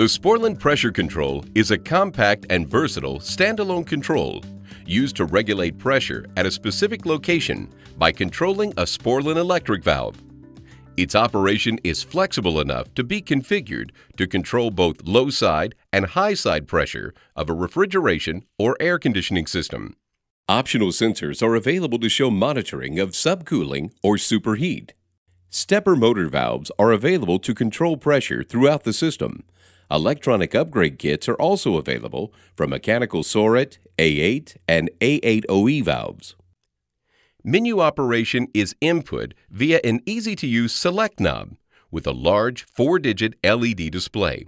The Sporlan Pressure Control is a compact and versatile standalone control used to regulate pressure at a specific location by controlling a Sporlan electric valve. Its operation is flexible enough to be configured to control both low side and high side pressure of a refrigeration or air conditioning system. Optional sensors are available to show monitoring of subcooling or superheat. Stepper motor valves are available to control pressure throughout the system, Electronic upgrade kits are also available for mechanical SORIT, A8, and A8OE valves. Menu operation is input via an easy-to-use select knob with a large 4-digit LED display.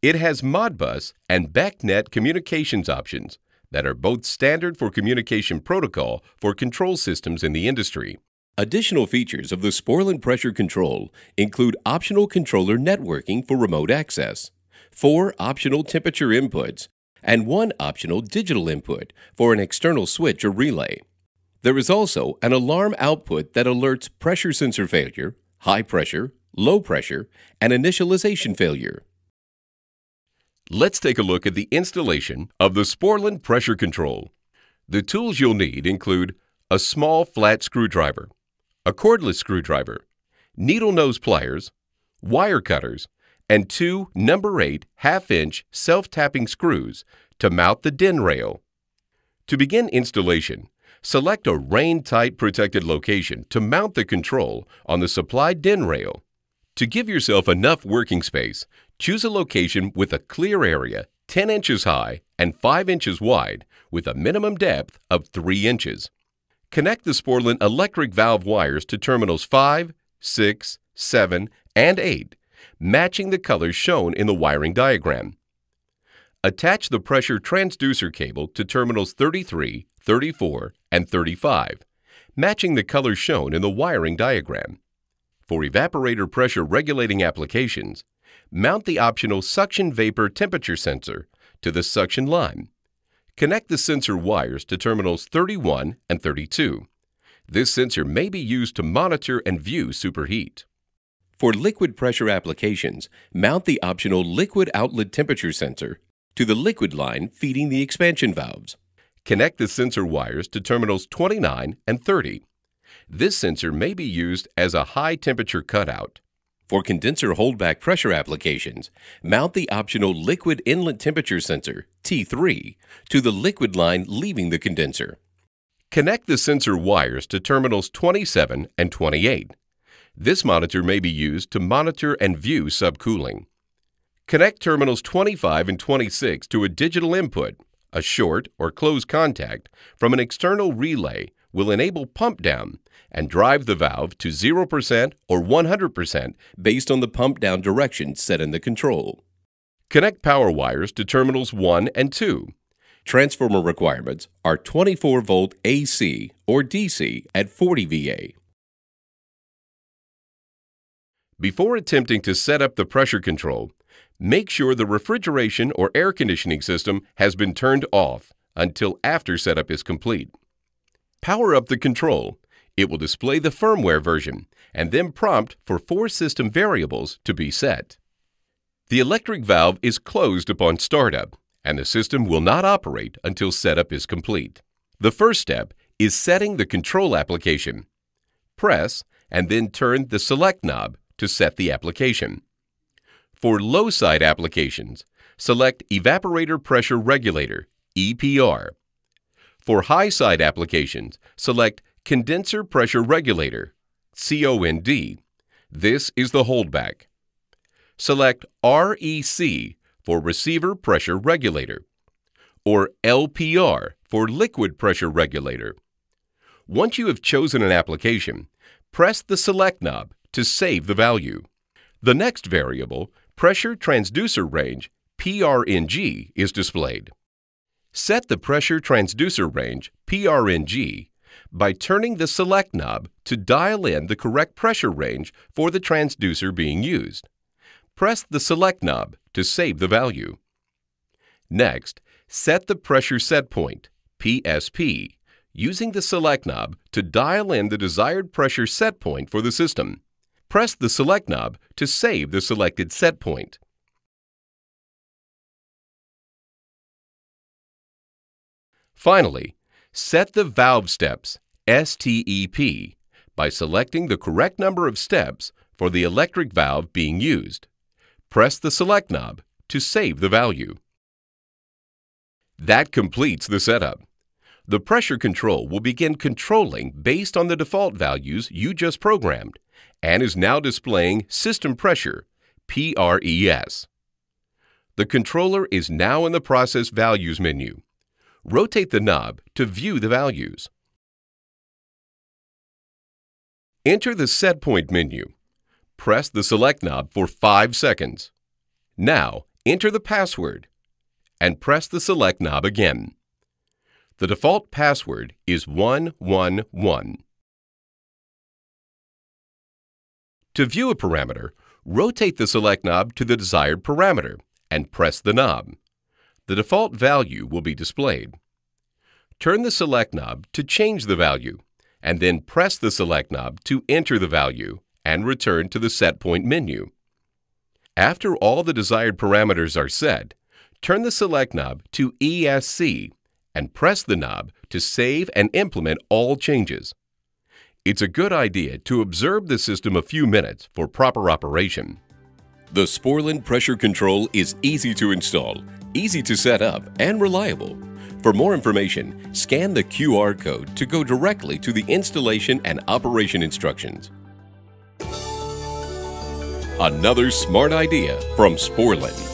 It has Modbus and BACnet communications options that are both standard for communication protocol for control systems in the industry. Additional features of the Sporlan pressure control include optional controller networking for remote access, four optional temperature inputs, and one optional digital input for an external switch or relay. There is also an alarm output that alerts pressure sensor failure, high pressure, low pressure, and initialization failure. Let's take a look at the installation of the Sporlan pressure control. The tools you'll need include a small flat screwdriver, a cordless screwdriver, needle nose pliers, wire cutters, and two number 8 half-inch self-tapping screws to mount the DIN rail. To begin installation, select a rain-tight protected location to mount the control on the supplied DIN rail. To give yourself enough working space, choose a location with a clear area 10 inches high and 5 inches wide with a minimum depth of 3 inches. Connect the Sporlan electric valve wires to terminals 5, 6, 7, and 8, matching the colors shown in the wiring diagram. Attach the pressure transducer cable to terminals 33, 34, and 35, matching the colors shown in the wiring diagram. For evaporator pressure regulating applications, mount the optional suction vapor temperature sensor to the suction line. Connect the sensor wires to terminals 31 and 32. This sensor may be used to monitor and view superheat. For liquid pressure applications, mount the optional liquid outlet temperature sensor to the liquid line feeding the expansion valves. Connect the sensor wires to terminals 29 and 30. This sensor may be used as a high temperature cutout. For condenser holdback pressure applications, mount the optional liquid inlet temperature sensor, T3, to the liquid line leaving the condenser. Connect the sensor wires to terminals 27 and 28. This monitor may be used to monitor and view subcooling. Connect terminals 25 and 26 to a digital input. A short or closed contact from an external relay will enable pump down and drive the valve to 0% or 100% based on the pump down direction set in the control. Connect power wires to terminals 1 and 2. Transformer requirements are 24 volt AC or DC at 40 VA. Before attempting to set up the pressure control, make sure the refrigeration or air conditioning system has been turned off until after setup is complete. Power up the control. It will display the firmware version and then prompt for four system variables to be set. The electric valve is closed upon startup and the system will not operate until setup is complete. The first step is setting the control application. Press and then turn the select knob to set the application. For low side applications, select Evaporator Pressure Regulator, EPR. For high side applications, select Condenser Pressure Regulator, COND. This is the holdback. Select REC for Receiver Pressure Regulator, or LPR for Liquid Pressure Regulator. Once you have chosen an application, press the Select knob to save the value. The next variable, Pressure Transducer Range, PRNG, is displayed. Set the pressure transducer range, PRNG, by turning the select knob to dial in the correct pressure range for the transducer being used. Press the select knob to save the value. Next, set the pressure set point, PSP, using the select knob to dial in the desired pressure set point for the system. Press the select knob to save the selected set point. Finally, set the valve steps, STEP, by selecting the correct number of steps for the electric valve being used. Press the Select knob to save the value. That completes the setup. The pressure control will begin controlling based on the default values you just programmed and is now displaying System Pressure, PRES. The controller is now in the Process Values menu. Rotate the knob to view the values. Enter the Set Point menu. Press the Select knob for 5 seconds. Now, enter the password and press the Select knob again. The default password is 111. To view a parameter, rotate the Select knob to the desired parameter and press the knob. The default value will be displayed. Turn the Select knob to change the value, and then press the Select knob to enter the value and return to the Set Point menu. After all the desired parameters are set, turn the Select knob to ESC and press the knob to save and implement all changes. It's a good idea to observe the system a few minutes for proper operation. The Sporlan pressure control is easy to install, easy to set up, and reliable. For more information, scan the QR code to go directly to the installation and operation instructions. Another smart idea from Sporlan.